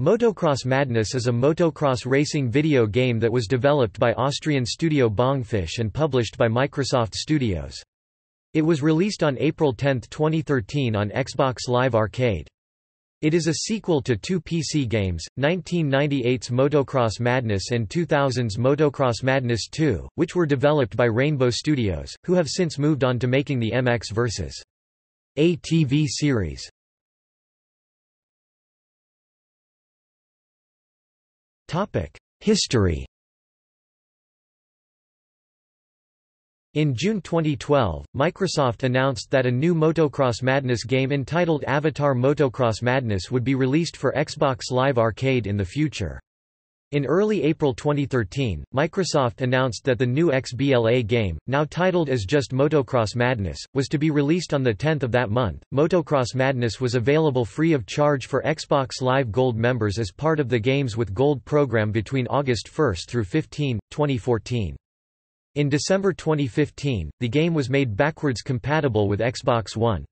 Motocross Madness is a motocross racing video game that was developed by Austrian studio Bongfish and published by Microsoft Studios. It was released on April 10, 2013 on Xbox Live Arcade. It is a sequel to two PC games, 1998's Motocross Madness and 2000's Motocross Madness 2, which were developed by Rainbow Studios, who have since moved on to making the MX vs. ATV series. History In June 2012, Microsoft announced that a new Motocross Madness game entitled Avatar Motocross Madness would be released for Xbox Live Arcade in the future. In early April 2013, Microsoft announced that the new XBLA game, now titled as just Motocross Madness, was to be released on the 10th of that month. Motocross Madness was available free of charge for Xbox Live Gold members as part of the Games with Gold program between August 1 through 15, 2014. In December 2015, the game was made backwards compatible with Xbox One.